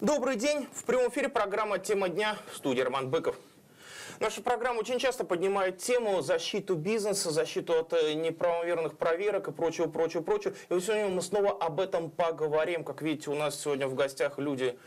Добрый день. В прямом эфире программа «Тема дня» в студии Роман Быков. Наша программа очень часто поднимает тему защиту бизнеса, защиту от э, неправомерных проверок и прочего, прочего, прочего. И сегодня мы снова об этом поговорим. Как видите, у нас сегодня в гостях люди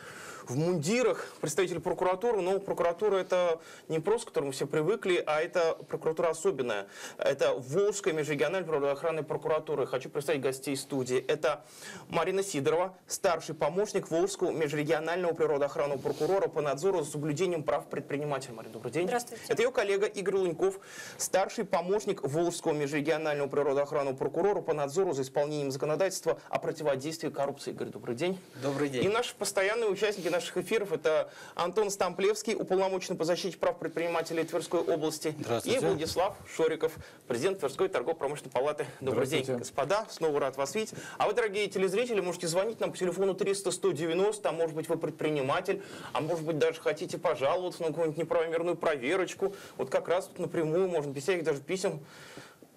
в мундирах, представитель прокуратуры, но прокуратура это не просто, к которому все привыкли, а это прокуратура особенная. Это Волжская межрегиональная природоохранная прокуратура. Хочу представить гостей студии. Это Марина Сидорова, старший помощник Волжского межрегионального природоохранного прокурора по надзору за соблюдением прав предпринимателя. Марина, добрый день. Здравствуйте. Это ее коллега Игорь Луньков, старший помощник Волжского межрегионального природоохранного прокурора по надзору за исполнением законодательства о противодействии коррупции. Игорь, добрый день. Добрый день. И наши постоянные участники наших эфиров это Антон Стамплевский, уполномоченный по защите прав предпринимателей Тверской области. Здравствуйте. И Владислав Шориков, президент Тверской торгово-промышленной палаты. Добрый день, господа. Снова рад вас видеть. А вы, дорогие телезрители, можете звонить нам по телефону 300-190. А может быть, вы предприниматель, а может быть, даже хотите пожаловаться на какую-нибудь неправомерную проверочку. Вот как раз тут напрямую можно без всяких даже писем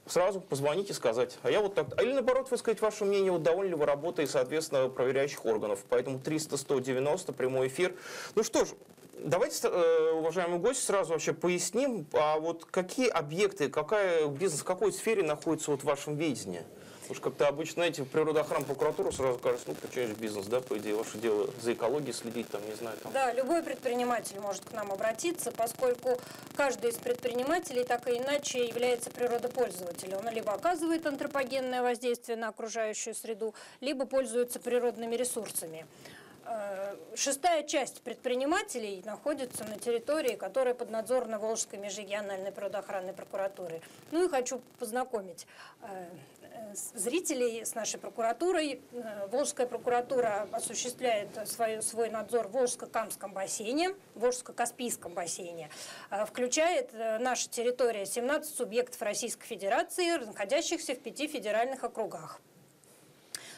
сразу позвонить и сказать. А я вот так. Или наоборот, высказать ваше мнение, вот довольны ли вы работой, соответственно, проверяющих органов. Поэтому 300-190, прямой эфир. Ну что ж, давайте, э, уважаемый гость, сразу вообще поясним, а вот какие объекты, какая бизнес, в какой сфере находится вот в вашем видении? Потому как-то обычно, знаете, в природоохран прокуратуру сразу кажется, ну, же бизнес, да, по идее, ваше дело за экологией следить, там, не знаю, там. Да, любой предприниматель может к нам обратиться, поскольку каждый из предпринимателей так или иначе является природопользователем. Он либо оказывает антропогенное воздействие на окружающую среду, либо пользуется природными ресурсами. Э, Шестая часть предпринимателей находится на территории, которая поднадзорна Волжской межрегиональной природоохранной прокуратуры. Ну и хочу познакомить э, зрителей с нашей прокуратурой. Э, Волжская прокуратура осуществляет свой, свой надзор в Волжско-Камском бассейне, Волжско-Каспийском бассейне. Э, Включает э, наша территория 17 субъектов Российской Федерации, находящихся в пяти федеральных округах.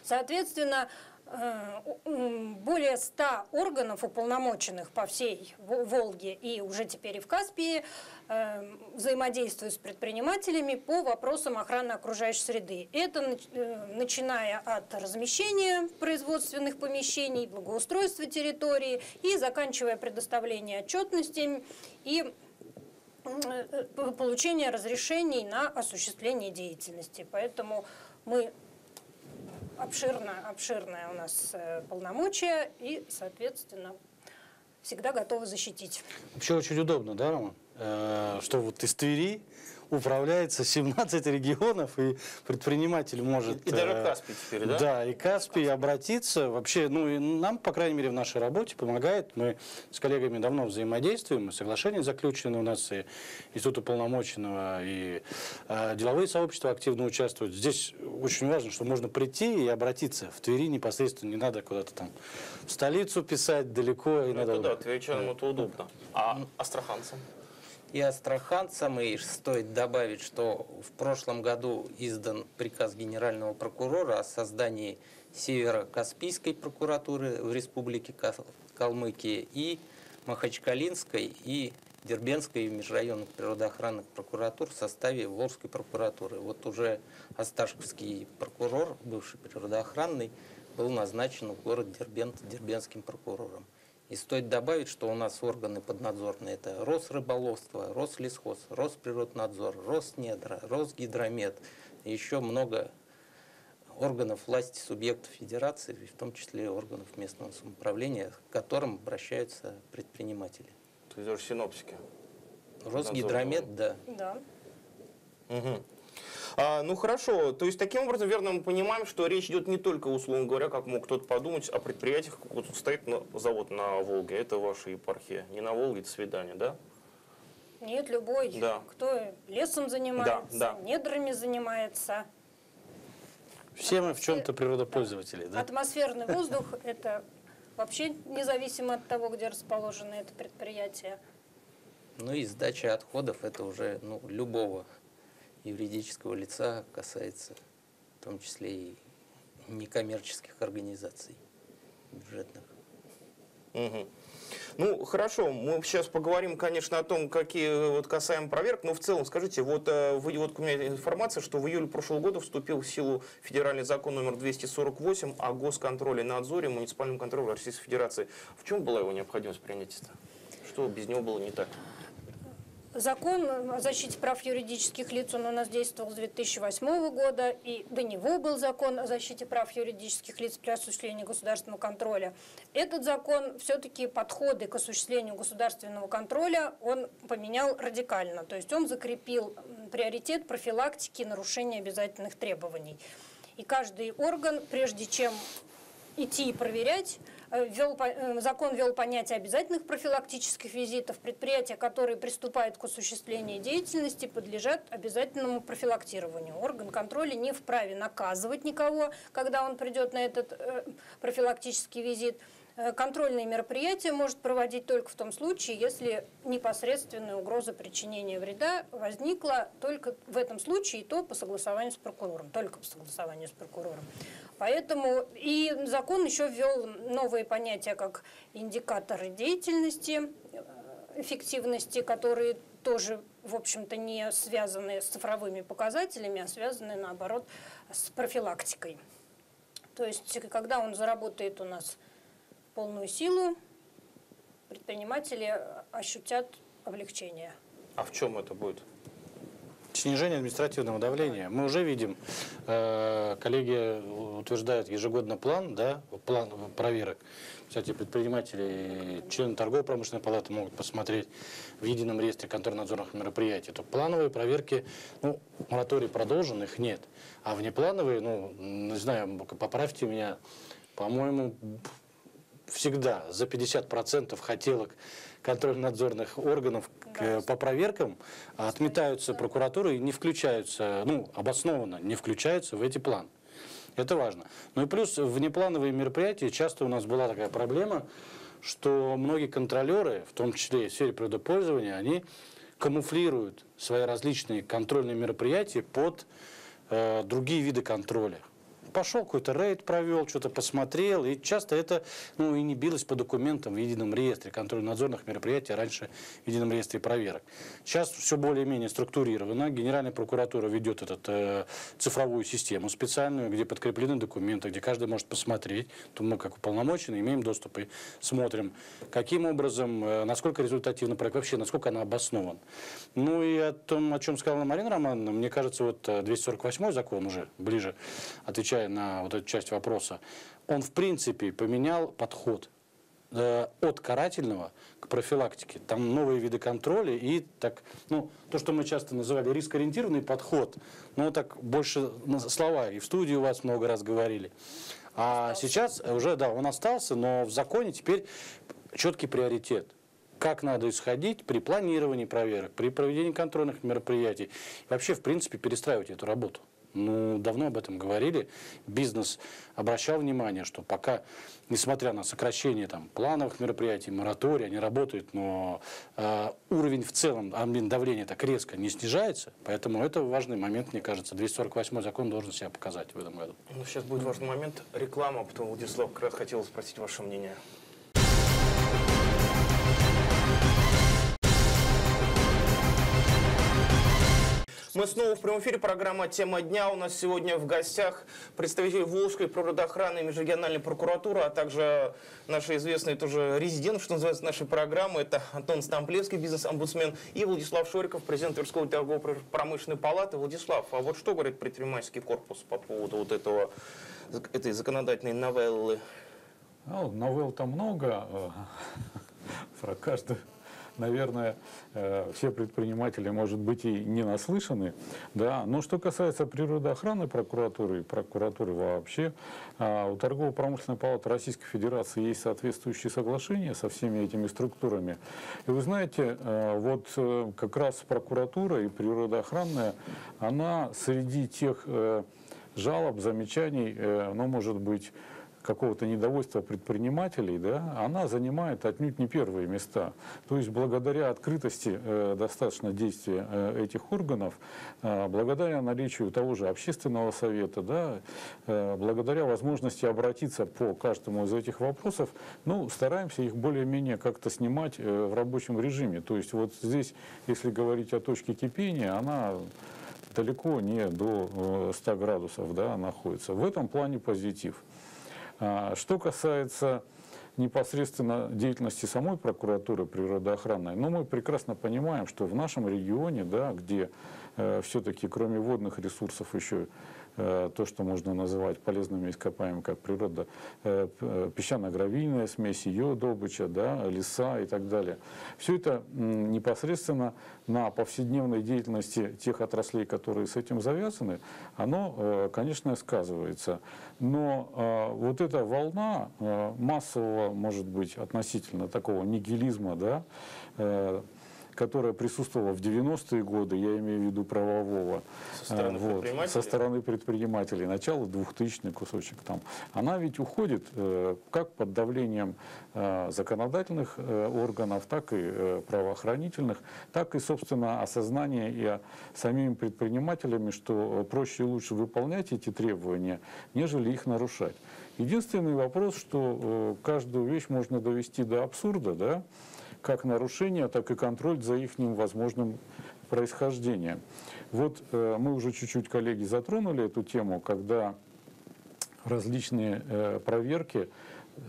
Соответственно, более 100 органов, уполномоченных по всей Во- Волге и уже теперь и в Каспии, э, взаимодействуют с предпринимателями по вопросам охраны окружающей среды. Это э, начиная от размещения производственных помещений, благоустройства территории и заканчивая предоставлением отчетности и э, э, получения разрешений на осуществление деятельности. Поэтому мы обширно, обширное у нас э, полномочия и, соответственно, всегда готовы защитить. Вообще очень удобно, да, Рома? Э, Что вот из Твери управляется 17 регионов, и предприниматель может... И даже э, Каспий теперь, да? Да, и Каспий обратиться. Вообще, ну, и нам, по крайней мере, в нашей работе помогает. Мы с коллегами давно взаимодействуем, и соглашения заключены у нас, и Институт уполномоченного, и э, деловые сообщества активно участвуют. Здесь очень важно, что можно прийти и обратиться. В Твери непосредственно не надо куда-то там в столицу писать далеко. И Ну, надо... да, тверичанам это удобно. А астраханцам? И астраханцам, и стоит добавить, что в прошлом году издан приказ генерального прокурора о создании Северо-Каспийской прокуратуры в Республике Кал- Калмыкия и Махачкалинской и Дербенской межрайонных природоохранных прокуратур в составе Волжской прокуратуры. Вот уже Осташковский прокурор, бывший природоохранный, был назначен в город Дербент дербенским прокурором. И стоит добавить, что у нас органы поднадзорные – это Росрыболовство, Рослесхоз, Росприроднадзор, Роснедра, Росгидромет, еще много органов власти субъектов федерации, в том числе органов местного самоуправления, к которым обращаются предприниматели. То есть даже синоптики. Росгидромет, да. Да. Мгм. А, ну хорошо, то есть таким образом, верно, мы понимаем, что речь идет не только, условно говоря, как мог кто-то подумать, о предприятиях, вот стоит на- завод на Волге, это ваша епархия, не на Волге, до свидания, да? Нет, любой, Да. кто лесом занимается, Да, да. недрами занимается. Все мы в чем-то природопользователи, да? Атмосферный воздух – это вообще независимо от того, где расположено это предприятие. Ну и сдача отходов – это уже ну, любого юридического лица касается, в том числе и некоммерческих организаций бюджетных. Мгм. Ну, хорошо, мы сейчас поговорим, конечно, о том, какие вот касаемо проверок, но в целом, скажите, вот, э, вы, вот у меня информация, что в июле прошлого года вступил в силу федеральный закон номер 248 о госконтроле, надзоре, муниципальном контроле Российской Федерации. В чем была его необходимость принятия? Что без него было не так? Закон о защите прав юридических лиц, он у нас действовал с 2008 года, и до него был закон о защите прав юридических лиц при осуществлении государственного контроля. Этот закон все-таки подходы к осуществлению государственного контроля он поменял радикально, то есть он закрепил приоритет профилактики нарушения обязательных требований. И каждый орган, прежде чем идти и проверять, ввел, э, закон ввел понятие обязательных профилактических визитов. Предприятия, которые приступают к осуществлению деятельности, подлежат обязательному профилактированию. Орган контроля не вправе наказывать никого, когда он придет на этот э, профилактический визит. Контрольные мероприятия может проводить только в том случае, если непосредственная угроза причинения вреда возникла только в этом случае, и то по согласованию с прокурором, только по согласованию с прокурором. Поэтому и закон еще ввел новые понятия, как индикаторы деятельности, э, эффективности, которые тоже, в общем-то, не связаны с цифровыми показателями, а связаны, наоборот, с профилактикой. То есть, когда он заработает у нас полную силу, предприниматели ощутят облегчение. А в чем это будет? Снижение административного давления. Мы уже видим, э, коллеги утверждают ежегодно план, да, план проверок. Кстати, предприниматели, члены торгово-промышленной палаты могут посмотреть в едином реестре контрольно-надзорных мероприятий. То плановые проверки, ну, мораторий продолжен, их нет. А внеплановые, ну, не знаю, поправьте меня, по-моему, всегда за 50% хотелок контрольно-надзорных органов да. по проверкам отметаются прокуратуры и не включаются, ну, обоснованно не включаются в эти планы. Это важно. Ну и плюс внеплановые мероприятия, часто у нас была такая проблема, что многие контролеры, в том числе и в сфере природопользования, они камуфлируют свои различные контрольные мероприятия под э, другие виды контроля пошел какой-то рейд провел, что-то посмотрел, и часто это ну, и не билось по документам в едином реестре контрольно-надзорных мероприятий, раньше в едином реестре проверок. Сейчас все более-менее структурировано. Генеральная прокуратура ведет эту э, цифровую систему специальную, где подкреплены документы, где каждый может посмотреть. То мы, как уполномоченные, имеем доступ и смотрим, каким образом, э, насколько результативно проект, вообще, насколько она обоснован. Ну и о том, о чем сказала Марина Романовна, мне кажется, вот 248 э, закон уже ближе отвечает отвечая на вот эту часть вопроса, он в принципе поменял подход э, от карательного к профилактике. Там новые виды контроля и так, ну, то, что мы часто называли рискоориентированный подход, ну, так больше слова, и в студии у вас много раз говорили. А остался. сейчас уже, да, он остался, но в законе теперь четкий приоритет как надо исходить при планировании проверок, при проведении контрольных мероприятий. вообще, в принципе, перестраивать эту работу. Ну, давно об этом говорили. Бизнес обращал внимание, что пока, несмотря на сокращение там, плановых мероприятий, моратория, они работают, но э, уровень в целом давления так резко не снижается. Поэтому это важный момент, мне кажется. 248 закон должен себя показать в этом году. Ну, сейчас будет важный момент. Реклама, потом Владислав как раз хотел спросить ваше мнение. Мы снова в прямом эфире. Программа «Тема дня». У нас сегодня в гостях представитель Волжской природоохранной межрегиональной прокуратуры, а также наши известные тоже резидент, что называется, нашей программы. Это Антон Стамплевский, бизнес-омбудсмен, и Владислав Шориков, президент Тверской торгово-промышленной палаты. Владислав, а вот что говорит предпринимательский корпус по поводу вот этого, этой законодательной новеллы? Ну, новелл там много. Э, про каждую наверное, э, все предприниматели, может быть, и не наслышаны. Да. Но что касается природоохраны прокуратуры и прокуратуры вообще, а, у Торгово-промышленной палаты Российской Федерации есть соответствующие соглашения со всеми этими структурами. И вы знаете, э, вот э, как раз прокуратура и природоохранная, она среди тех жалоб, замечаний, ну, может быть, какого-то недовольства предпринимателей, да, она занимает отнюдь не первые места. То есть благодаря открытости э, достаточно действия э, этих органов, э, благодаря наличию того же общественного совета, да, э, благодаря возможности обратиться по каждому из этих вопросов, ну, стараемся их более-менее как-то снимать э, в рабочем режиме. То есть вот здесь, если говорить о точке кипения, она далеко не до э, 100 градусов да, находится. В этом плане позитив. А, Что касается непосредственно деятельности самой прокуратуры природоохранной, но мы прекрасно понимаем, что в нашем регионе, да, где все-таки кроме водных ресурсов еще э, то, что можно называть полезными ископаемыми, как природа, э, э, песчано-гравийная смесь, ее добыча, да, леса и так далее. Все это непосредственно на повседневной деятельности тех отраслей, которые с этим завязаны, оно, э, конечно, сказывается. Но э, вот эта волна э, массового, может быть, относительно такого нигилизма, да, э, которая присутствовала в 90-е годы, я имею в виду правового, Со стороны э, вот, предпринимателей? со стороны предпринимателей, начало 2000 кусочек там, она ведь уходит э, как под давлением э, законодательных э, органов, так и правоохранительных, так и, собственно, осознание и самими предпринимателями, что проще и лучше выполнять эти требования, нежели их нарушать. Единственный вопрос, что каждую вещь можно довести до абсурда, да, как нарушение, так и контроль за их возможным происхождением. Вот э, мы уже чуть-чуть, коллеги, затронули эту тему, когда различные э, проверки,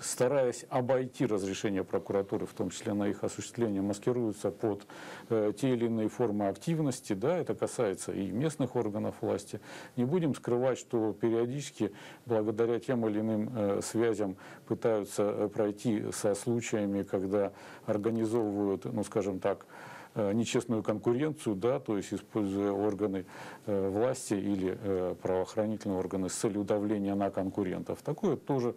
стараясь обойти разрешение прокуратуры, в том числе на их осуществление, маскируются под э, те или иные формы активности, да, это касается и местных органов власти. Не будем скрывать, что периодически, благодаря тем или иным э, связям, пытаются э, пройти со случаями, когда организовывают, ну, скажем так, э, нечестную конкуренцию, да, то есть используя органы э, власти или э, правоохранительные органы с целью давления на конкурентов. Такое тоже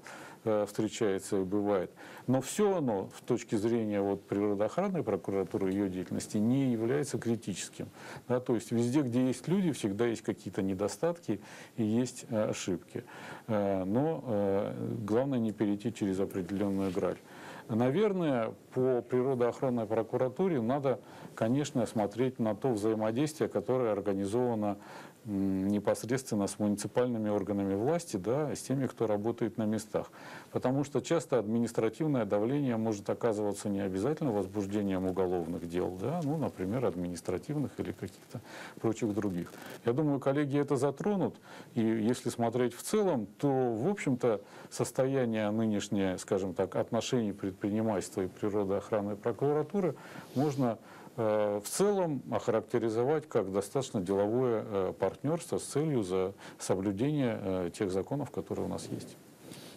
встречается и бывает. Но все оно, с точки зрения вот, природоохранной прокуратуры, ее деятельности, не является критическим. Да, то есть везде, где есть люди, всегда есть какие-то недостатки и есть э, ошибки. Э, но э, главное не перейти через определенную грань. Наверное, по природоохранной прокуратуре надо, конечно, смотреть на то взаимодействие, которое организовано непосредственно с муниципальными органами власти, да, с теми, кто работает на местах. Потому что часто административное давление может оказываться не обязательно возбуждением уголовных дел, да, ну, например, административных или каких-то прочих других. Я думаю, коллеги это затронут, и если смотреть в целом, то, в общем-то, состояние нынешнее, скажем так, отношений предпринимательства и природоохранной прокуратуры можно в целом охарактеризовать как достаточно деловое э, партнерство с целью за соблюдения э, тех законов, которые у нас есть.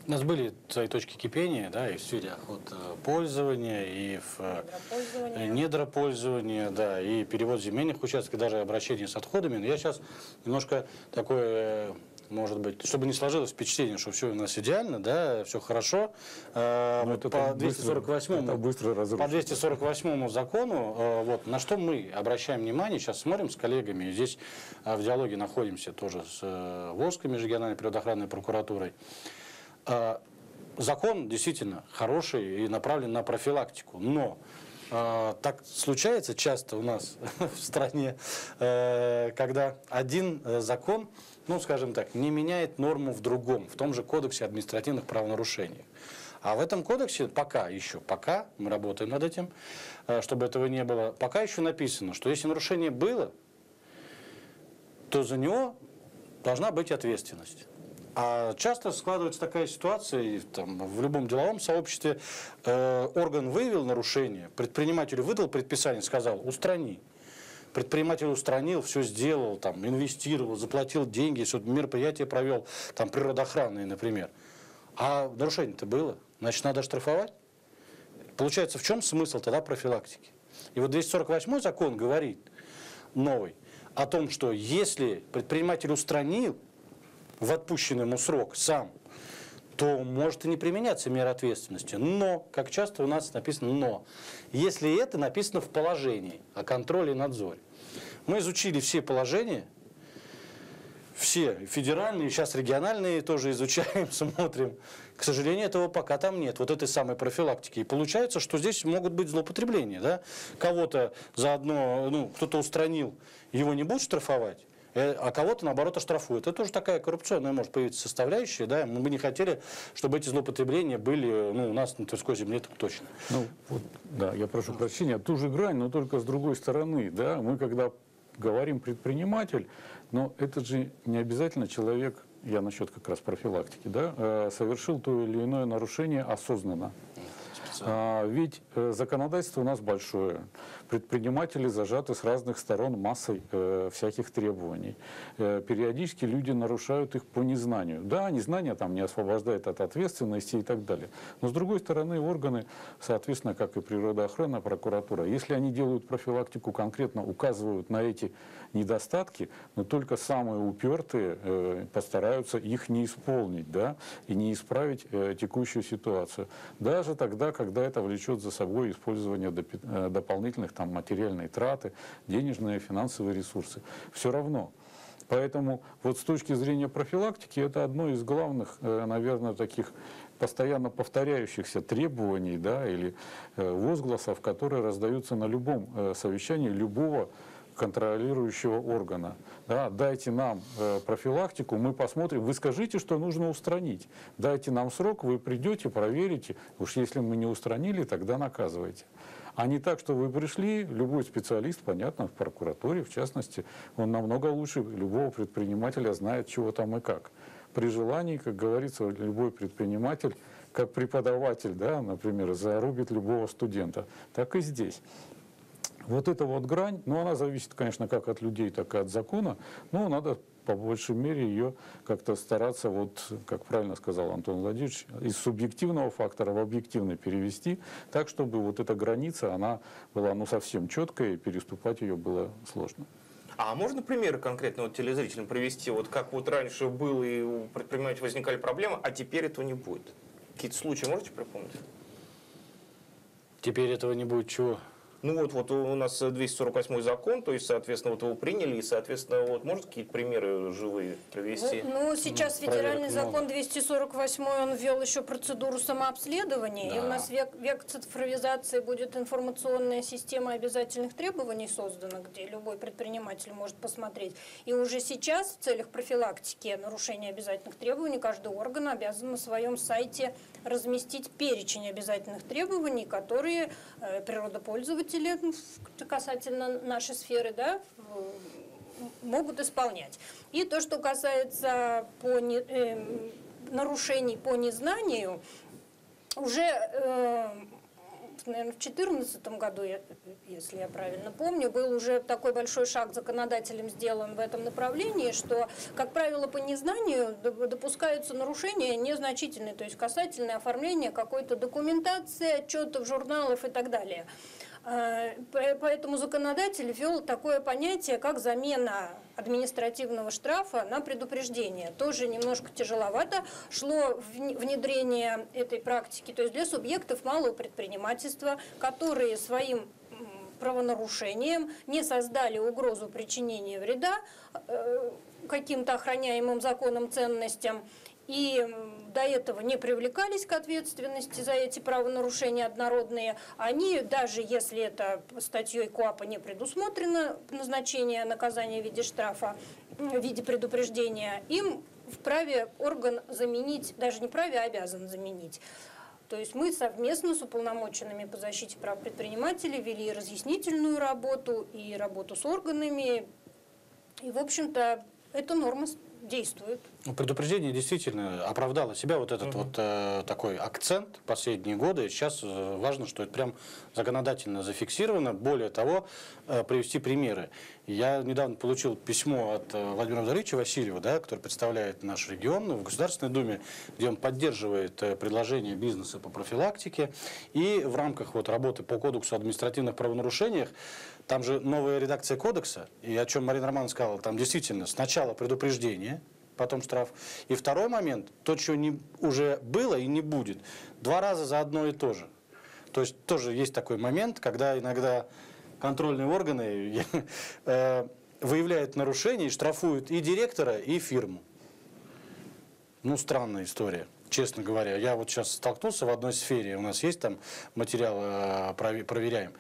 У нас были свои точки кипения, да, и в сфере охотопользования, и в э, Недропользование. недропользования, да, и перевод земельных участков, даже обращение с отходами. Но я сейчас немножко такое, э, может быть, чтобы не сложилось впечатление, что все у нас идеально, да, все хорошо. Э, Ну, вот по быстро- 248 это быстро по разрушится. 248 закону, э, вот, на что мы обращаем внимание, сейчас смотрим с коллегами, здесь э, в диалоге находимся тоже с э, Волжской межрегиональной природоохранной прокуратурой. Э, Закон действительно хороший и направлен на профилактику, но так случается часто у нас в стране, когда один закон, ну, скажем так, не меняет норму в другом, в том же кодексе административных правонарушений. А в этом кодексе пока еще, пока мы работаем над этим, э, чтобы этого не было, пока еще написано, что если нарушение было, то за него должна быть ответственность. А часто складывается такая ситуация, и там, в любом деловом сообществе э, орган выявил нарушение, предпринимателю выдал предписание, сказал, устрани. Предприниматель устранил, все сделал, там, инвестировал, заплатил деньги, все мероприятие провел, там, природоохранные, например. А нарушение-то было, значит, надо штрафовать. Получается, в чем смысл тогда профилактики? И вот 248 закон говорит, новый, о том, что если предприниматель устранил в отпущенный ему срок сам, то может и не применяться мера ответственности. Но, как часто у нас написано «но», если это написано в положении о контроле и надзоре. Мы изучили все положения, все федеральные, сейчас региональные тоже изучаем, смотрим. К сожалению, этого пока там нет, вот этой самой профилактики. И получается, что здесь могут быть злоупотребления. Да? Кого-то заодно, ну, кто-то устранил, его не будут штрафовать, а кого-то, наоборот, оштрафуют. Это тоже такая коррупционная может появиться составляющая. Да? Мы бы не хотели, чтобы эти злоупотребления были ну, у нас на Тверской земле так точно. Ну, вот, да, я прошу прощения, ту же грань, но только с другой стороны, да, мы когда говорим предприниматель, но это же не обязательно человек, я насчет как раз профилактики, да, э, совершил то или иное нарушение осознанно. А, ведь э, законодательство у нас большое. Предприниматели зажаты с разных сторон массой э, всяких требований. Э, периодически люди нарушают их по незнанию. Да, незнание там не освобождает от ответственности и так далее. Но с другой стороны, органы, соответственно, как и природоохрана, прокуратура, если они делают профилактику, конкретно указывают на эти недостатки, но только самые упертые э, постараются их не исполнить, да, и не исправить э, текущую ситуацию. Даже тогда, когда это влечет за собой использование допи- э, дополнительных там материальной траты, денежные, финансовые ресурсы. Все равно. Поэтому вот с точки зрения профилактики это одно из главных, э, наверное, таких постоянно повторяющихся требований да, или э, возгласов, которые раздаются на любом совещании любого контролирующего органа. Да, дайте нам э, профилактику, мы посмотрим. Вы скажите, что нужно устранить. Дайте нам срок, вы придете, проверите. Уж если мы не устранили, тогда наказывайте. А не так, что вы пришли, любой специалист, понятно, в прокуратуре, в частности, он намного лучше любого предпринимателя знает, чего там и как. При желании, как говорится, любой предприниматель, как преподаватель, да, например, зарубит любого студента, так и здесь. Вот эта вот грань, ну, она зависит, конечно, как от людей, так и от закона, но надо по большей мере ее как-то стараться, вот, как правильно сказал Антон Владимирович, из субъективного фактора в объективный перевести, так, чтобы вот эта граница, она была ну, совсем четкая, и переступать ее было сложно. А можно примеры конкретно вот телезрителям привести, вот как вот раньше было и у предпринимателей возникали проблемы, а теперь этого не будет? Какие-то случаи можете припомнить? Теперь этого не будет чего? Ну вот, вот у нас 248 закон, то есть, соответственно, вот его приняли, и, соответственно, вот может какие-то примеры живые привести? Ну, сейчас проверок федеральный много. закон 248, он ввел еще процедуру самообследования, и у Да. нас век, век цифровизации будет информационная система обязательных требований создана, где любой предприниматель может посмотреть. И уже сейчас в целях профилактики нарушения обязательных требований каждый орган обязан на своем сайте разместить перечень обязательных требований, которые э, в- касательно нашей сферы, да, могут исполнять. И то, что касается по не- эм, нарушений по незнанию, уже, э, наверное, в 2014 году, если я правильно помню, был уже такой большой шаг законодателем сделан в этом направлении, что, как правило, по незнанию доп- допускаются нарушения незначительные, то есть касательное оформления какой-то документации, отчетов, журналов и так далее. Э, по- Поэтому законодатель ввел такое понятие, как замена административного штрафа на предупреждение. Тоже немножко тяжеловато шло вне- внедрение этой практики. То есть для субъектов малого предпринимательства, которые своим правонарушением не создали угрозу причинения вреда э, каким-то охраняемым законом ценностям, и до этого не привлекались к ответственности за эти правонарушения однородные, они, даже если это статьей КОАПа не предусмотрено назначение наказания в виде штрафа, в виде предупреждения, им вправе орган заменить, даже не вправе, а обязан заменить. То есть мы совместно с уполномоченными по защите прав предпринимателей вели разъяснительную работу, и работу с органами. И, в общем-то, эта норма действует. Ну, предупреждение действительно оправдало себя, вот этот вот э, такой акцент последние годы. Сейчас э, важно, что это прям законодательно зафиксировано. Более того, э, привести примеры. Я недавно получил письмо от э, Владимира Владимировича Васильева, да, который представляет наш регион в Государственной Думе, где он поддерживает э, предложения бизнеса по профилактике. И в рамках вот работы по Кодексу о административных правонарушениях там же новая редакция кодекса, и о чем Марина Романовна сказала, там действительно сначала предупреждение, потом штраф. И второй момент, то, что не, уже было и не будет, два раза за одно и то же. То есть тоже есть такой момент, когда иногда контрольные органы э, выявляет нарушение и штрафует и директора, и фирму. Ну, странная история, честно говоря. Я вот сейчас столкнулся в одной сфере, у нас есть там материал, прове- проверяем.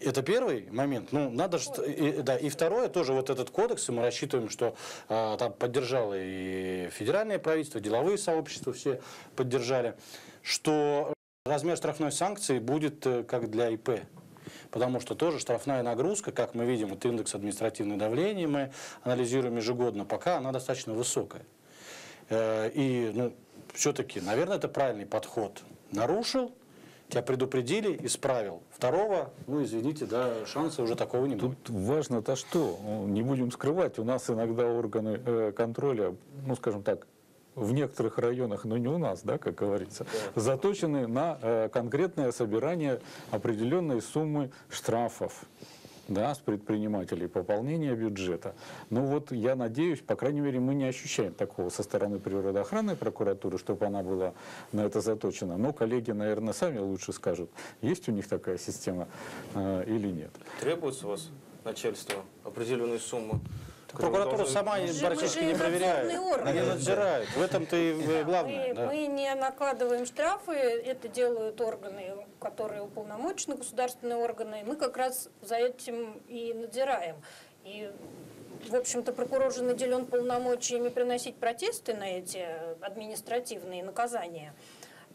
Это первый момент. Ну, надо же, и, да, и второе, тоже вот этот кодекс, и мы рассчитываем, что э, там поддержало и федеральное правительство, деловые сообщества все поддержали, что размер штрафной санкции будет э, как для ИП. Потому что тоже штрафная нагрузка, как мы видим, вот индекс административного давления мы анализируем ежегодно, пока она достаточно высокая. Э, И, ну, все-таки, наверное, это правильный подход. Нарушил, тебя предупредили, исправил. Второго, ну, извините, да, шанса уже такого не будет. Тут важно-то что? Ну, Не будем скрывать, у нас иногда органы э, контроля, ну, скажем так, в некоторых районах, но не у нас, да, как говорится, заточены на э, конкретное собирание определенной суммы штрафов да, с предпринимателей, пополнение бюджета. Ну вот я надеюсь, по крайней мере, мы не ощущаем такого со стороны природоохранной прокуратуры, чтобы она была на это заточена. Но коллеги, наверное, сами лучше скажут, есть у них такая система э, или нет. Требуется у вас начальство определенные суммы? Прокуратура сама практически не проверяет. Они надзирают. В этом-то и главное. Мы, да. мы не накладываем штрафы, это делают органы, которые уполномочены, государственные органы. Мы как раз за этим и надзираем. И, в общем-то, прокурор же наделен полномочиями приносить протесты на эти административные наказания.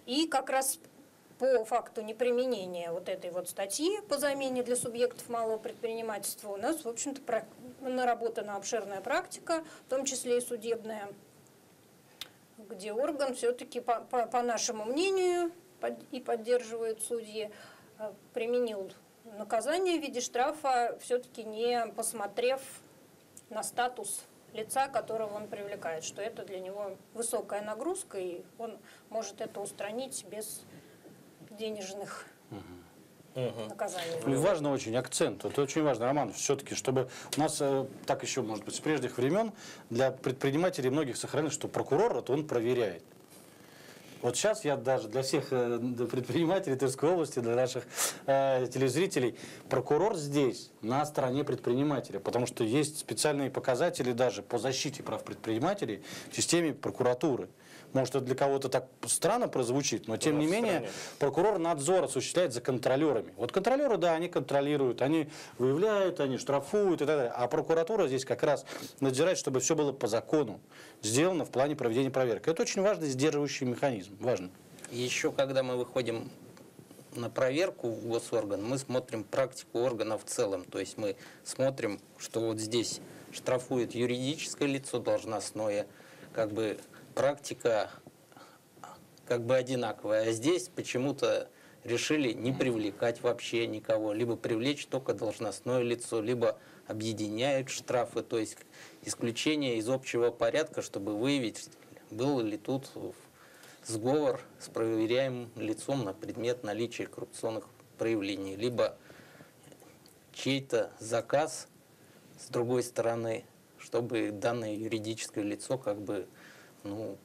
И как раз по факту неприменения вот этой вот статьи по замене для субъектов малого предпринимательства у нас, в общем-то, наработана обширная практика, в том числе и судебная, где орган все-таки, по, по- по нашему мнению, под- и поддерживают судьи, э, применил наказание в виде штрафа, все-таки не посмотрев на статус лица, которого он привлекает, что это для него высокая нагрузка, и он может это устранить без денежных наказаний. Ну, важно очень акцент. Это очень важно, Роман, все-таки, чтобы у нас э, так еще, может быть, с прежних времен для предпринимателей многих сохранилось, что прокурор, вот он проверяет. Вот сейчас я даже для всех э, предпринимателей Тверской области, для наших э, телезрителей, прокурор здесь на стороне предпринимателя, потому что есть специальные показатели даже по защите прав предпринимателей в системе прокуратуры. Может, это для кого-то так странно прозвучит, но тем нас не менее прокурор надзор осуществляет за контролерами. Вот контролеры, да, они контролируют, они выявляют, они штрафуют и так далее. А прокуратура здесь как раз надзирает, чтобы все было по закону сделано в плане проведения проверки. Это очень важный сдерживающий механизм. Важно. Еще когда мы выходим на проверку в госорган, мы смотрим практику органа в целом. То есть мы смотрим, что вот здесь штрафует юридическое лицо должностное, как бы практика как бы одинаковая. А здесь почему-то решили не привлекать вообще никого, либо привлечь только должностное лицо, либо объединяют штрафы, то есть исключение из общего порядка, чтобы выявить, был ли тут сговор с проверяемым лицом на предмет наличия коррупционных проявлений, либо чей-то заказ с другой стороны, чтобы данное юридическое лицо как бы ну,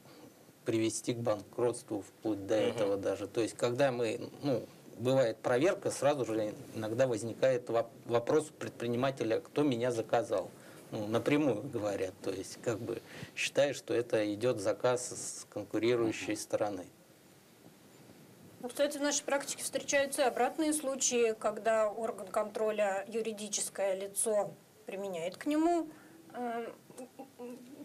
привести к банкротству вплоть до этого даже. То есть, когда мы, ну, бывает проверка, сразу же иногда возникает воп- вопрос у предпринимателя, кто меня заказал. Ну, напрямую говорят, то есть как бы считая, что это идет заказ с конкурирующей стороны. Ну, кстати, в нашей практике встречаются и обратные случаи, когда орган контроля юридическое лицо применяет к нему э,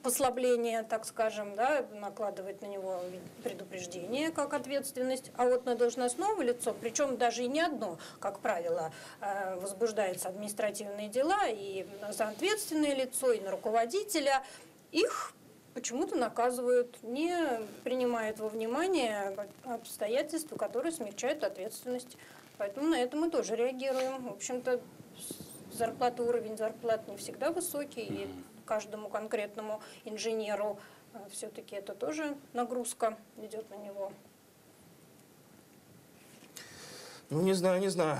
послабление, так скажем, да, накладывает на него предупреждение как ответственность, а вот на должностное лицо, причем даже и не одно, как правило, э, возбуждаются административные дела и за ответственное лицо, и на руководителя, их почему-то наказывают, не принимают во внимание обстоятельства, которые смягчают ответственность. Поэтому на это мы тоже реагируем. В общем-то, зарплата, уровень зарплат не всегда высокий, и каждому конкретному инженеру все-таки это тоже нагрузка идет на него. Ну, не знаю, не знаю.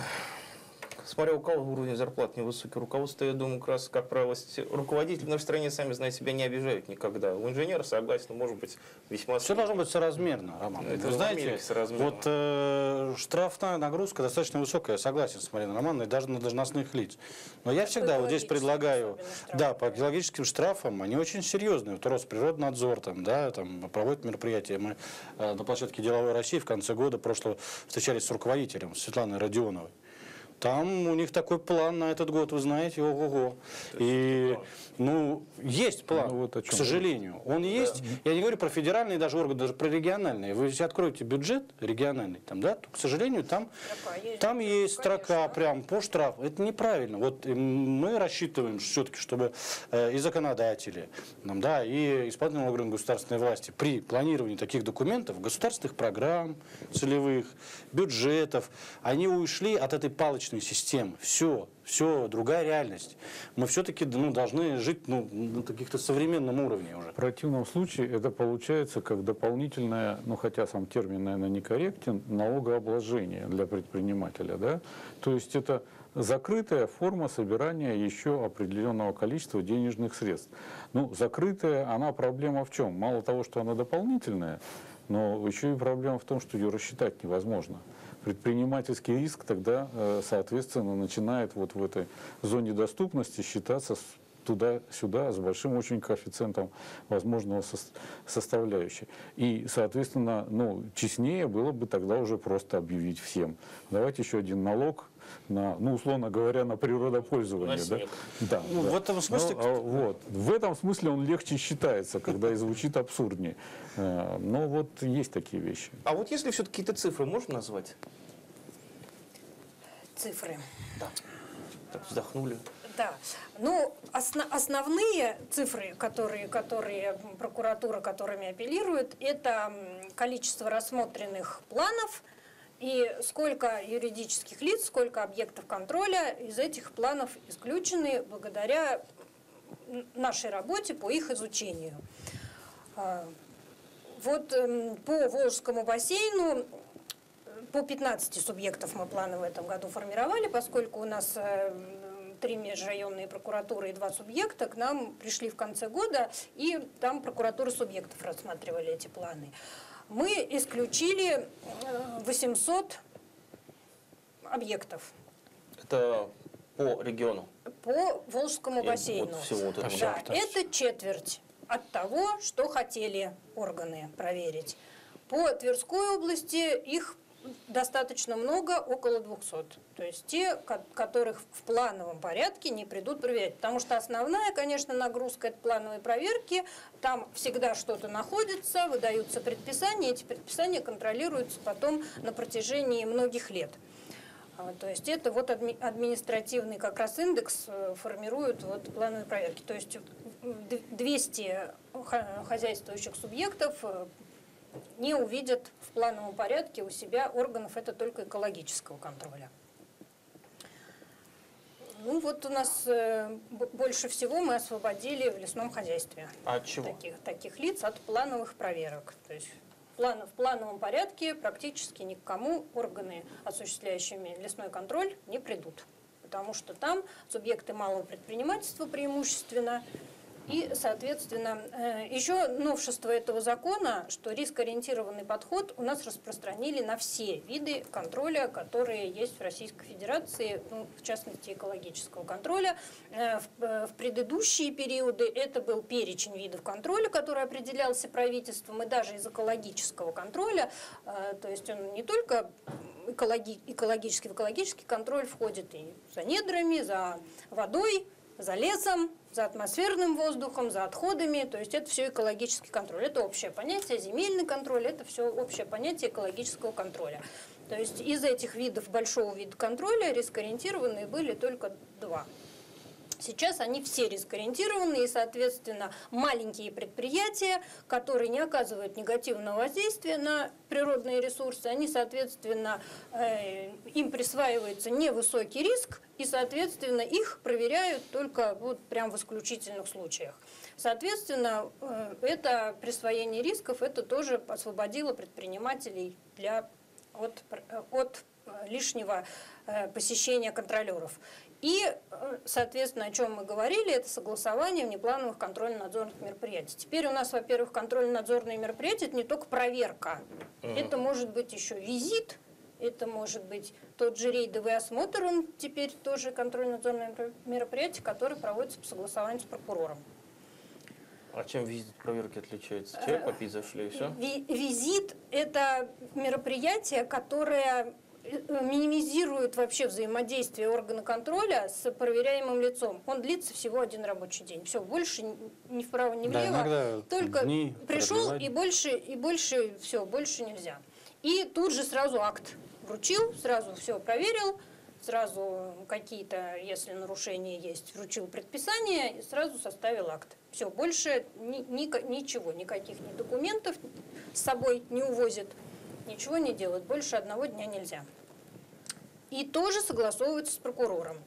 Смотря у кого уровень зарплат невысокий. Руководство, я думаю, как раз, как правило, руководители в нашей стране сами, знаете, себя не обижают никогда. У инженера, согласен, может быть весьма... Все должно быть соразмерно, Роман. Это Вы знаете, соразмерно. вот э, штрафная нагрузка достаточно высокая, я согласен с Мариной Романовной, даже на должностных лиц. Но я всегда вот здесь предлагаю, да, по да. экологическим штрафам, они очень серьезные. Вот Росприроднадзор там, да, там проводит мероприятия. Мы э, на площадке Деловой России в конце года прошлого встречались с руководителем Светланой Родионовой. Там у них такой план на этот год, вы знаете, ого-го. И, ну, есть план, Ну, вот к сожалению. Он есть. Я не говорю про федеральные даже органы, даже про региональные. Вы если откроете бюджет региональный, там, да, то, к сожалению, там, Строка есть. там есть строка Конечно. прям по штрафу. Это неправильно. Вот мы рассчитываем все-таки, чтобы э, и законодатели, нам, да, и исполнительные органы государственной власти при планировании таких документов, государственных программ целевых, бюджетов, они ушли от этой палочной системы. Все, все, другая реальность. Мы все-таки ну, должны жить ну, на каких-то современном уровне уже. В противном случае это получается как дополнительное, ну хотя сам термин, наверное, некорректен, налогообложение для предпринимателя. Да? То есть это закрытая форма собирания еще определенного количества денежных средств. Ну, закрытая, она проблема в чем? Мало того, что она дополнительная, но еще и проблема в том, что ее рассчитать невозможно. Предпринимательский риск тогда, э, соответственно, начинает вот в этой зоне доступности считаться туда-сюда с большим очень коэффициентом возможного сос- составляющей. И, соответственно, ну, честнее было бы тогда уже просто объявить всем. Давайте еще один налог на, ну, условно говоря, на природопользование. На да? Да, Ну, да. в этом смысле- Ну, а, вот. В этом смысле он легче считается, когда и звучит абсурднее. Э, Но вот есть такие вещи. А вот если все-таки какие-то цифры можно назвать? Цифры. Так вздохнули. Да. Ну, осно- основные цифры, которые, которые прокуратура, которыми апеллирует, это количество рассмотренных планов и сколько юридических лиц, сколько объектов контроля из этих планов исключены благодаря нашей работе по их изучению. А, Вот эм, по Волжскому бассейну по 15 субъектов мы планы в этом году формировали, поскольку у нас э, три межрайонные прокуратуры и два субъекта к нам пришли в конце года, и там прокуратуры субъектов рассматривали эти планы. Мы исключили э, 800 объектов Это по региону. по Волжскому И бассейну. вот всего вот этого. Да, это четверть от того, что хотели органы проверить. По Тверской области их достаточно много, около 200. То есть те, ко- которых в плановом порядке не придут проверять. Потому что основная, конечно, нагрузка это плановые проверки. Там всегда что-то находится, выдаются предписания. Эти предписания контролируются потом на протяжении многих лет. А, То есть это вот адми- административный как раз индекс э, формирует вот плановые проверки. То есть м, д- 200 ха- хозяйствующих субъектов э, не увидят в плановом порядке у себя органов это только экологического контроля. Ну вот у нас э, больше всего мы освободили в лесном хозяйстве А от чего? таких, таких лиц от плановых проверок. То есть план- в плановом порядке практически никому органы, осуществляющими лесной контроль, не придут. Потому что там субъекты малого предпринимательства преимущественно. И, соответственно, э, еще новшество этого закона, что рискоориентированный подход у нас распространили на все виды контроля, которые есть в Российской Федерации, ну, в частности, экологического контроля. Э, В, э, в предыдущие периоды это был перечень видов контроля, который определялся правительством, и даже из экологического контроля, то есть он не только экологи- экологический, в экологический контроль входит и за недрами, за водой, за лесом, за атмосферным воздухом, за отходами. То есть это все экологический контроль. Это общее понятие. Земельный контроль – это все общее понятие экологического контроля. То есть из этих видов большого вида контроля рискоориентированные были только два. Сейчас они все рискоориентированы, и, соответственно, маленькие предприятия, которые не оказывают негативного воздействия на природные ресурсы, они, соответственно, э, им присваивается невысокий риск, и, соответственно, их проверяют только вот прям в исключительных случаях. Соответственно, э, это присвоение рисков, это тоже освободило предпринимателей для, от, от лишнего э, посещения контролеров. И, э, соответственно, о чем мы говорили, это согласование внеплановых контрольно-надзорных мероприятий. Теперь у нас, во-первых, контрольно-надзорные мероприятия – это не только проверка. Это может быть еще визит, это может быть тот же рейдовый осмотр, он теперь тоже контрольно-надзорное мероприятие, которое проводится по согласованию с прокурором. А чем визит проверки отличается? Чай попить зашли и все? Ви- Визит – это мероприятие, которое э, минимизирует вообще взаимодействие органа контроля с проверяемым лицом. Он длится всего один рабочий день. Все, больше ни- вправо, ни Да, влево. иногда Только дни пришел продлевать. и больше, и больше, все, больше нельзя. И тут же сразу акт вручил, сразу все проверил, сразу какие-то, если нарушения есть, вручил предписание и сразу составил акт. Все, больше ни- ни- ничего, никаких ни документов с собой не увозит, ничего не делает. Больше одного дня нельзя. И тоже согласовывается с прокурором.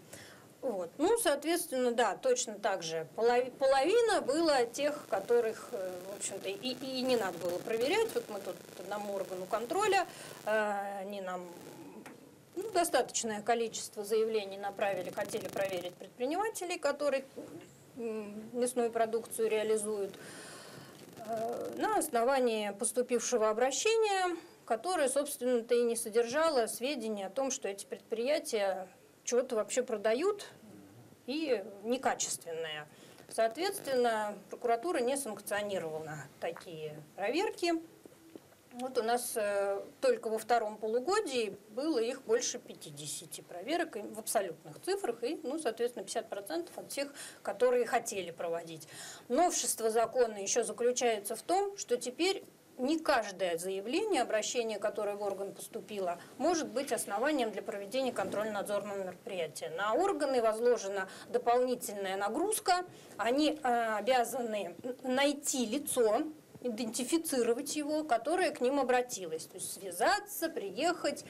Вот. Ну, соответственно, да, точно так же. Полови- Половина было тех, которых, э, в общем-то, и, и не надо было проверять. Вот мы тут одному органу контроля, э, они нам ну, достаточное количество заявлений направили, хотели проверить предпринимателей, которые мясную продукцию реализуют э, на основании поступившего обращения, которое, собственно-то, и не содержало сведений о том, что эти предприятия чего-то вообще продают и некачественное. Соответственно, прокуратура не санкционировала такие проверки. Вот у нас э, только во втором полугодии было их больше 50 проверок в абсолютных цифрах, и, ну, соответственно, 50% от всех, которые хотели проводить. Новшество закона еще заключается в том, что теперь не каждое заявление, обращение, которое в орган поступило, может быть основанием для проведения контрольно-надзорного мероприятия. На органы возложена дополнительная нагрузка. Они э, обязаны найти лицо, идентифицировать его, которое к ним обратилось. То есть связаться, приехать,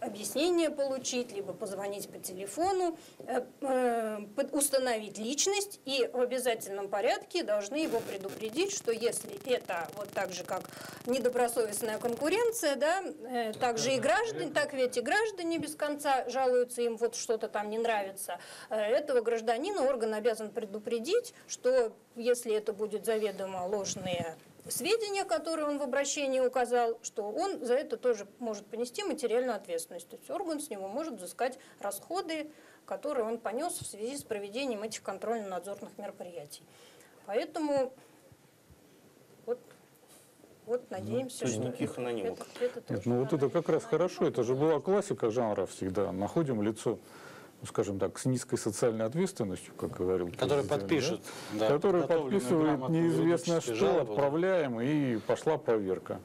объяснение получить, либо позвонить по телефону, э, э, установить личность и в обязательном порядке должны его предупредить, что если это вот так же, как недобросовестная конкуренция, да, э, так же и граждане, так ведь и граждане без конца жалуются, им вот что-то там не нравится, этого гражданина орган обязан предупредить, что если это будет заведомо ложные сведения, которые он в обращении указал, что он за это тоже может понести материальную ответственность. То есть орган с него может взыскать расходы, которые он понес в связи с проведением этих контрольно-надзорных мероприятий. Поэтому вот, вот надеемся, то есть что никаких анонимок. это, это тоже Нет, ну вот это как раз хорошо, это же была классика жанра всегда. Находим лицо, ну, скажем так, с низкой социальной ответственностью, как говорил Который президент, да? подписывает грамотную неизвестно что, жалобу, да. отправляем, и пошла проверка.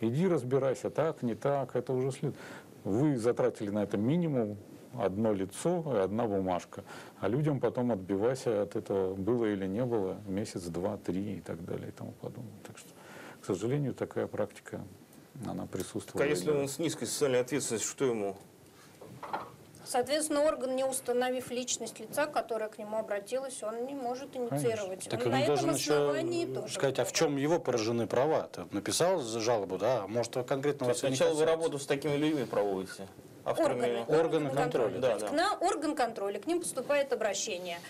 Иди разбирайся, так, не так, это уже след. Вы затратили на это минимум одно лицо и одна бумажка. А людям потом отбивайся от этого, было или не было, месяц, два, три и так далее и тому подобное. Так что, к сожалению, такая практика, она присутствует. А если он с низкой социальной ответственностью, что ему? Соответственно, орган, не установив личность лица, которое к нему обратилось, он не может инициировать. Так Он на этом должен основании еще тоже сказать, а в чем его поражены права? Ты написал за жалобу, да? А может, конкретно То есть сначала вы работу с такими людьми проводите? Авторами? Органы, Органы контроля. Да, То есть да. к на орган контроля, к ним поступает обращение.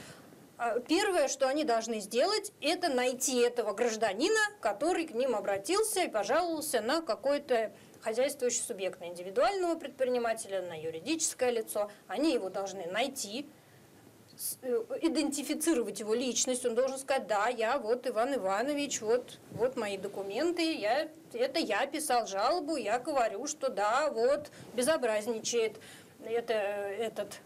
А Первое, что они должны сделать, это найти этого гражданина, который к ним обратился и пожаловался на какой-то хозяйствующий субъект, на индивидуального предпринимателя, на юридическое лицо. Они его должны найти, э, идентифицировать его личность, он должен сказать, да, я вот Иван Иванович, вот, вот мои документы, я, это я писал жалобу, я говорю, что да, вот, безобразничает это, этот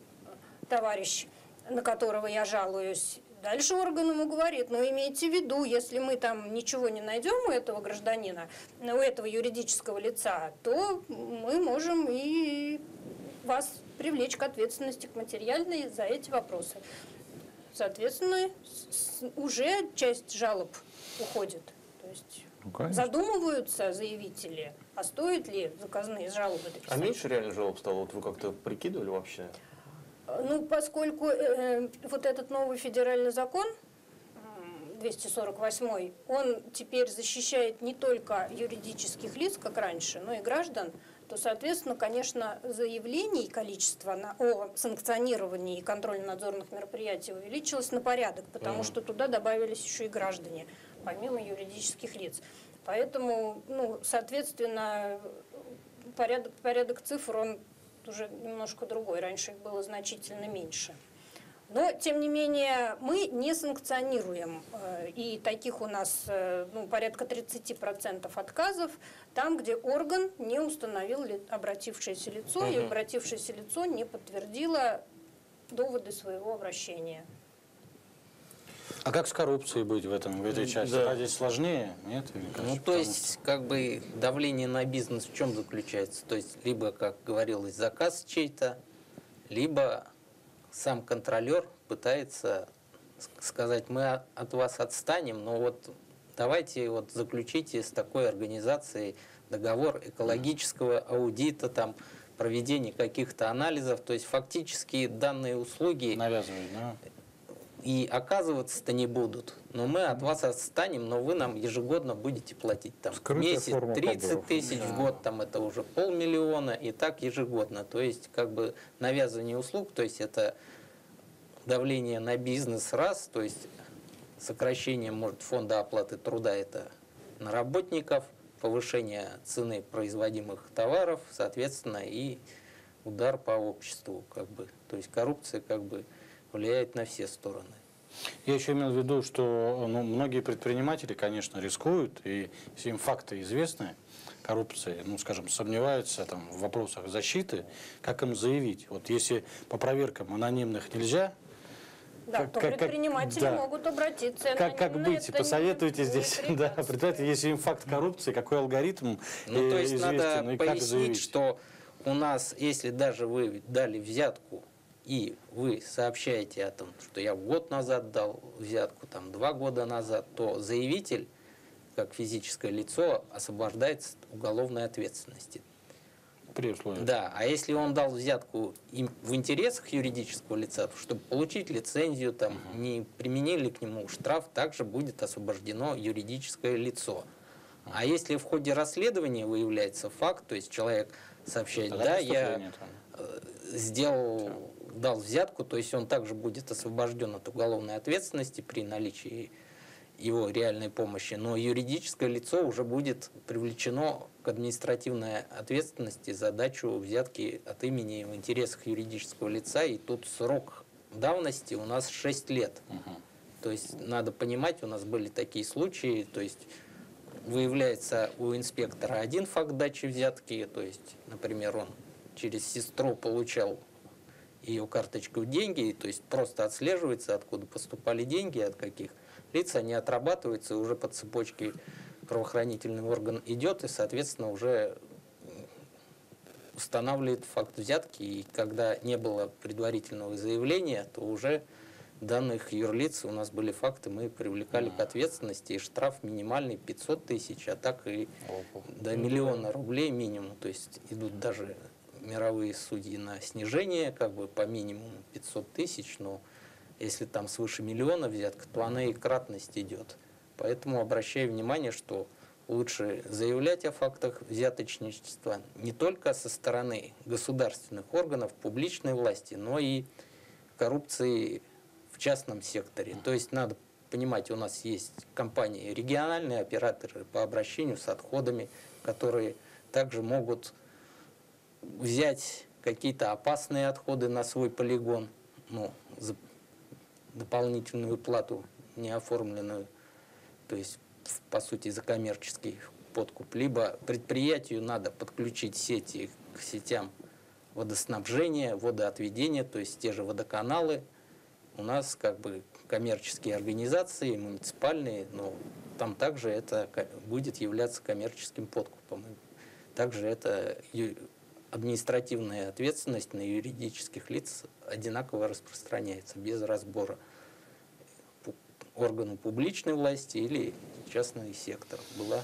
товарищ, на которого я жалуюсь. Дальше орган ему говорит, но имейте в виду, если мы там ничего не найдем у этого гражданина, у этого юридического лица, то мы можем и вас привлечь к ответственности, к материальной за эти вопросы. Соответственно, уже часть жалоб уходит. То есть Ну, конечно. задумываются заявители, а стоит ли заказные жалобы А дописать. меньше реально жалоб стало? Вот вы как-то прикидывали вообще? Ну, поскольку э, вот этот новый федеральный закон, м, 248, он теперь защищает не только юридических лиц, как раньше, но и граждан, то, соответственно, конечно, заявлений количество на, о санкционировании и контрольно-надзорных мероприятий увеличилось на порядок, потому что туда добавились еще и граждане, помимо юридических лиц. Поэтому, ну, соответственно, порядок, порядок цифр, он уже немножко другой. Раньше их было значительно меньше. Но, тем не менее, мы не санкционируем. э, И таких у нас э, ну, порядка 30% отказов там, где орган не установил обратившееся лицо, и обратившееся лицо не подтвердило доводы своего обращения. А как с коррупцией быть в этом, в этой части? Да. А здесь сложнее, нет? Мне кажется, Ну, то потому есть, как бы, давление на бизнес в чем заключается? То есть, либо, как говорилось, заказ чей-то, либо сам контролер пытается сказать, мы от вас отстанем, но вот давайте вот заключите с такой организацией договор экологического аудита, там, проведение каких-то анализов, то есть фактически данные услуги что навязывают, да? И оказываться-то не будут. Но мы от вас отстанем, но вы нам ежегодно будете платить там Скрытая месяц форма 30 поборов. тысяч в год, там это уже полмиллиона, и так ежегодно. То есть как бы навязывание услуг, то есть это давление на бизнес раз, то есть сокращение может фонда оплаты труда это на работников, повышение цены производимых товаров, соответственно, и удар по обществу, как бы. То есть коррупция как бы влияет на все стороны. Я еще имел в виду, что ну, многие предприниматели, конечно, рискуют, и если им факты известны, коррупции, ну, скажем, сомневаются там, в вопросах защиты, как им заявить? Вот если по проверкам анонимных нельзя, Да, Как- то как- предприниматели да. могут обратиться. и как, как быть? это не- Посоветуйте не здесь. Да, препятствие. предприниматели, если им факт коррупции, какой алгоритм Ну, э, то есть известен, надо и как пояснить, заявить? что у нас, если даже вы дали взятку, и вы сообщаете о том, что я год назад дал взятку, там, два года назад, то заявитель, как физическое лицо, освобождается от уголовной ответственности. При условии. Да, а если он дал взятку им в интересах юридического лица, чтобы получить лицензию, там, не применили к нему штраф, также будет освобождено юридическое лицо. А если в ходе расследования выявляется факт, то есть человек сообщает, Тогда да, я там. э, сделал, дал взятку, то есть он также будет освобожден от уголовной ответственности при наличии его реальной помощи, но юридическое лицо уже будет привлечено к административной ответственности за дачу взятки от имени в интересах юридического лица, и тут срок давности у нас 6 лет. То есть надо понимать, у нас были такие случаи, то есть выявляется у инспектора один факт дачи взятки, то есть, например, он через сестру получал ее карточку деньги, то есть просто отслеживается, откуда поступали деньги, от каких лиц они отрабатываются, и уже по цепочке правоохранительный орган идет, и, соответственно, уже устанавливает факт взятки, и когда не было предварительного заявления, то уже данных юрлиц у нас были факты, мы привлекали к ответственности, и штраф минимальный 500 тысяч, а так и до миллиона рублей минимум, то есть идут даже мировые судьи на снижение, как бы по минимуму 500 тысяч, но если там свыше миллиона взятка, то она и кратность идет. Поэтому обращаю внимание, что лучше заявлять о фактах взяточничества не только со стороны государственных органов, публичной власти, но и коррупции в частном секторе. То есть надо понимать, у нас есть компании, региональные операторы по обращению с отходами, которые также могут взять какие-то опасные отходы на свой полигон, ну, за дополнительную плату неоформленную, то есть, по сути, за коммерческий подкуп. Либо предприятию надо подключить сети к сетям водоснабжения, водоотведения, то есть те же водоканалы. У нас как бы коммерческие организации, муниципальные, но там также это будет являться коммерческим подкупом. Также это административная ответственность на юридических лиц одинаково распространяется, без разбора органу публичной власти или частный сектор. Было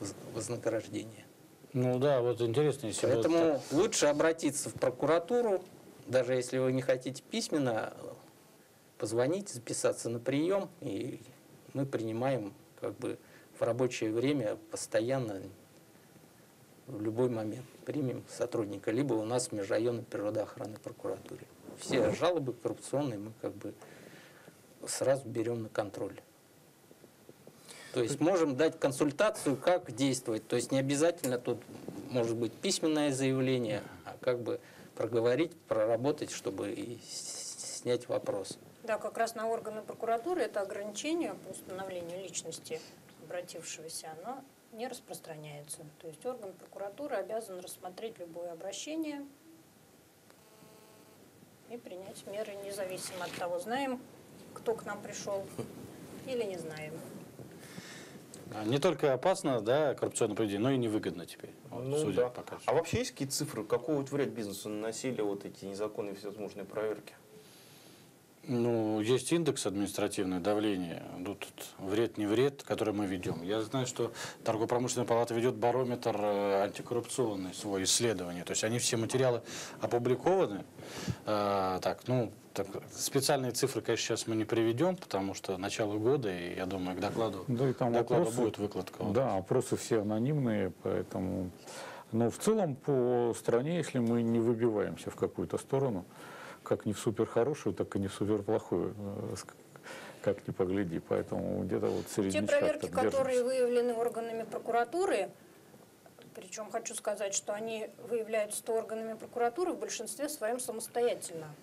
воз- вознаграждение. Ну да, вот интересно, если бы вот Поэтому лучше обратиться в прокуратуру, даже если вы не хотите письменно, позвонить, записаться на прием, и мы принимаем как бы в рабочее время постоянно в любой момент примем сотрудника, либо у нас в межрайонной природоохранной прокуратуре. Все жалобы коррупционные мы как бы сразу берем на контроль. То есть можем дать консультацию, как действовать. То есть не обязательно тут может быть письменное заявление, а как бы проговорить, проработать, чтобы и снять вопрос. Да, как раз на органы прокуратуры это ограничение по установлению личности обратившегося, оно не распространяется. То есть орган прокуратуры обязан рассмотреть любое обращение и принять меры, независимо от того, знаем, кто к нам пришел или не знаем. А Не только опасно, да, коррупционное поведение, но и невыгодно теперь. Вот, Ну судя да. по качеству. А вообще есть какие цифры, какого вот вред бизнесу наносили вот эти незаконные всевозможные проверки? Ну, есть индекс административное давление. Ну, тут вред, не вред, который мы ведем. Я знаю, что торгово-промышленная палата ведет барометр э, антикоррупционный, свой исследование. То есть они все материалы опубликованы. Э, так, ну, так, специальные цифры, конечно, сейчас мы не приведем, потому что начало года, и я думаю, к докладу, Да, и там докладу вопросы- будет выкладка. Вот. Да, опросы все анонимные, поэтому... Но в целом по стране, если мы не выбиваемся в какую-то сторону, как не в супер хорошую, так и не в супер плохую, э, как ни погляди. Поэтому где-то вот Те серединочка проверки, которые выявлены органами прокуратуры, причем хочу сказать, что они выявляются органами прокуратуры в большинстве своем самостоятельно.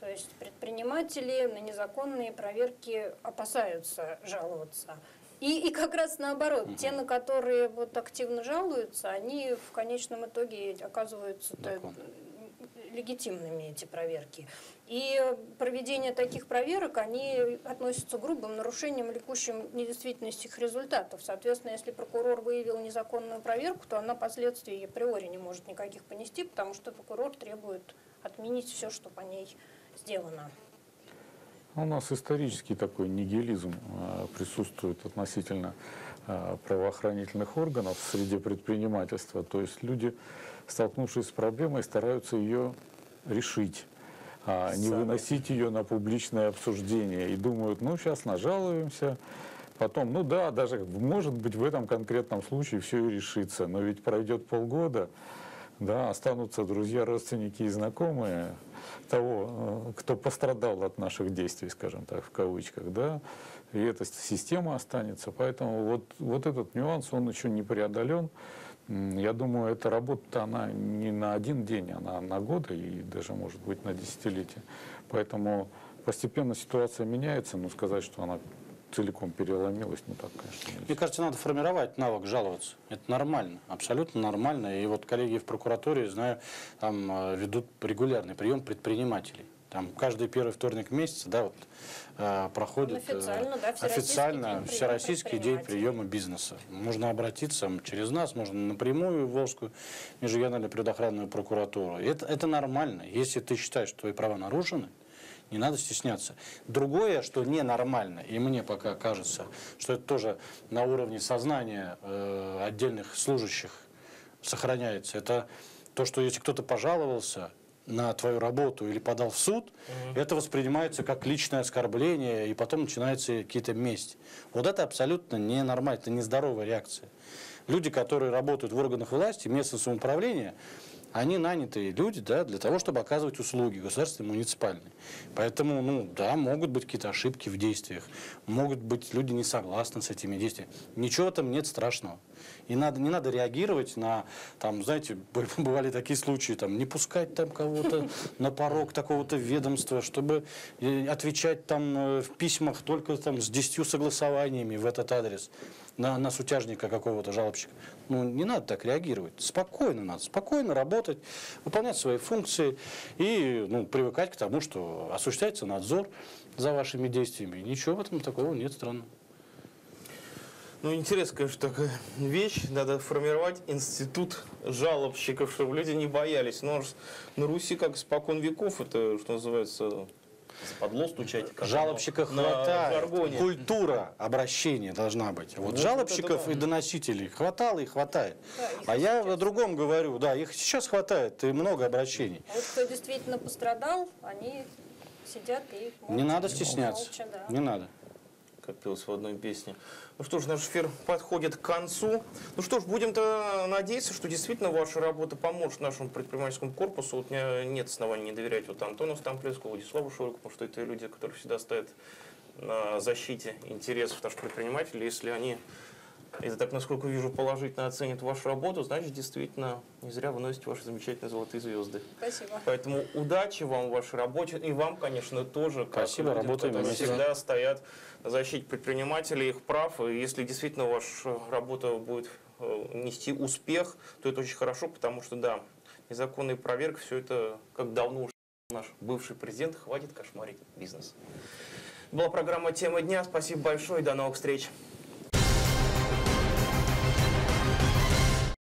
То есть предприниматели на незаконные проверки опасаются жаловаться. И, и как раз наоборот, те, на которые вот активно жалуются, они в конечном итоге оказываются. Легитимными эти проверки. И проведение таких проверок, они относятся к грубым нарушениям, влекущим к недействительности их результатов. Соответственно, если прокурор выявил незаконную проверку, то она последствий априори не может никаких понести, потому что прокурор требует отменить все, что по ней сделано. У нас исторический такой нигилизм э, присутствует относительно э, правоохранительных органов в среде предпринимательства. То есть люди, столкнувшись с проблемой, стараются ее решить, а не выносить ее на публичное обсуждение. И думают, ну сейчас нажалуемся, потом, ну да, даже может быть в этом конкретном случае все и решится. Но ведь пройдет полгода, да, останутся друзья, родственники и знакомые того, э, кто пострадал от наших действий, скажем так, в кавычках, да, и эта система останется. Поэтому вот, вот этот нюанс, он еще не преодолен. Я думаю, эта работа, она не на один день, она на годы и даже, может быть, на десятилетия. Поэтому постепенно ситуация меняется, но сказать, что она целиком переломилась, ну так, конечно, нельзя. Мне кажется, надо формировать навык жаловаться. Это нормально, абсолютно нормально. И вот коллеги в прокуратуре, знаю, там э, ведут регулярный прием предпринимателей. Там каждый первый вторник месяца, да, вот э, проходит официально, э, да, Всероссийский официально день приема Всероссийский день приема бизнеса. Можно обратиться через нас, можно напрямую в Волжскую межрегиональную предохранную прокуратуру. Это, это нормально. Если ты считаешь, что твои права нарушены, не надо стесняться. Другое, что ненормально, и мне пока кажется, что это тоже на уровне сознания э, отдельных служащих сохраняется, это то, что если кто-то пожаловался на твою работу или подал в суд, это воспринимается как личное оскорбление, и потом начинаются какие-то месть. Вот это абсолютно ненормально, это нездоровая реакция. Люди, которые работают в органах власти, местного самоуправления, они нанятые люди да, для того, чтобы оказывать услуги государственные, муниципальные. Поэтому, ну да, могут быть какие-то ошибки в действиях, могут быть люди не согласны с этими действиями. Ничего этом нет страшного. И надо, не надо реагировать на, там, знаете, бывали такие случаи, там, не пускать там кого-то на порог такого-то ведомства, чтобы э, отвечать там э, в письмах только там с десятью согласованиями в этот адрес на, на сутяжника какого-то жалобщика. Ну, не надо так реагировать. Спокойно надо, спокойно работать, выполнять свои функции и ну, привыкать к тому, что осуществляется надзор за вашими действиями. Ничего в этом такого нет странного. Ну, интересно, конечно, такая вещь. Надо формировать институт жалобщиков, чтобы люди не боялись. Аж на Руси, как спокон веков, это, что называется, западло стучать. как Жалобщиков оно на хватает. Культура обращения должна быть. Вот Ну, жалобщиков вот это да. и доносителей хватало и хватает. Да, а я сейчас. о другом говорю. Да, их сейчас хватает и много обращений. А вот кто действительно пострадал, они сидят и Не молча, надо стесняться. молча, да. Не надо. Как пелось в одной песне. Ну что ж, наш эфир подходит к концу. Ну что ж, будем-то надеяться, что действительно ваша работа поможет нашему предпринимательскому корпусу. Вот у меня нет оснований не доверять вот Антону Стамплевскому, Владиславу Шурику, потому что это люди, которые всегда стоят на защите интересов наших предпринимателей. Если они, это так, насколько вижу, положительно оценят вашу работу, значит, действительно, не зря вы носите ваши замечательные золотые звезды. Спасибо. Поэтому удачи вам в вашей работе. И вам, конечно, тоже. как Спасибо, людям, работаем которые вместе. всегда стоят защите предпринимателей, их прав. И если действительно ваша работа будет э, нести успех, то это очень хорошо, потому что, да, незаконная проверка, все это, как давно уже наш бывший президент, хватит кошмарить бизнес. Была программа «Тема дня». Спасибо большое и до новых встреч.